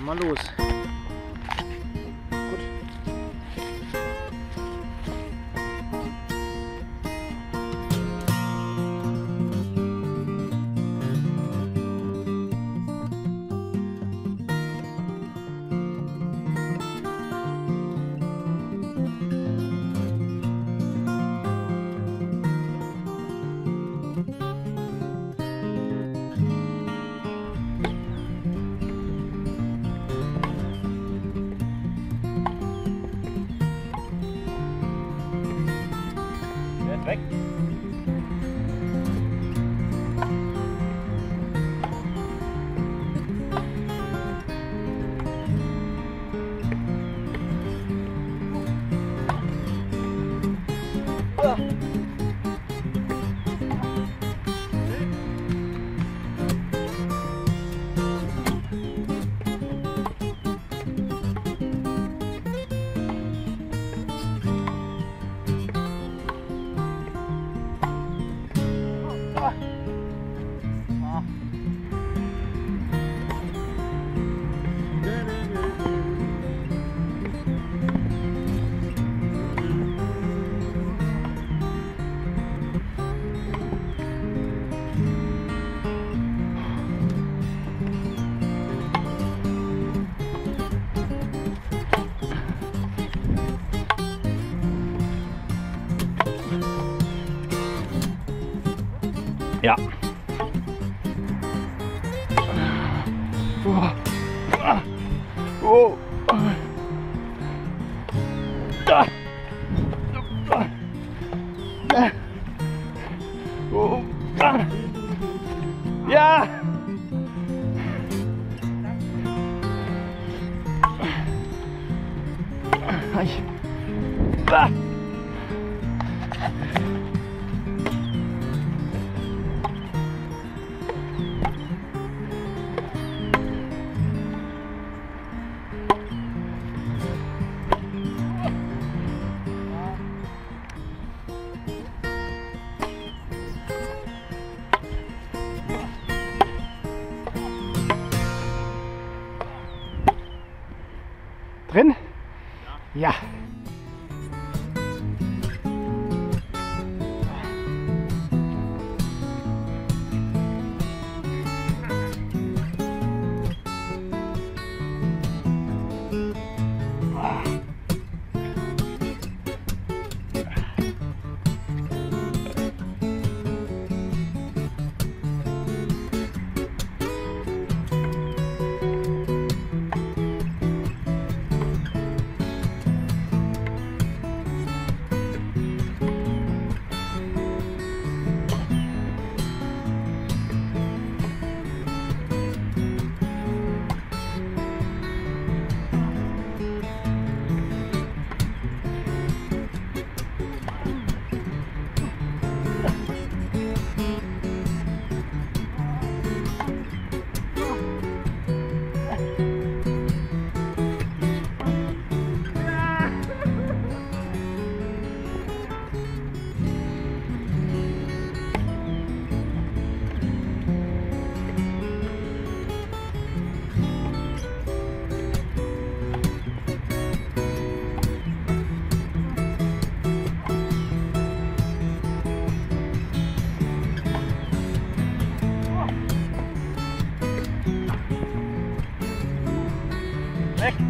Mal los. Perfect. Yeah. Ja. Ja. Ah. Drin? Ja. Weg.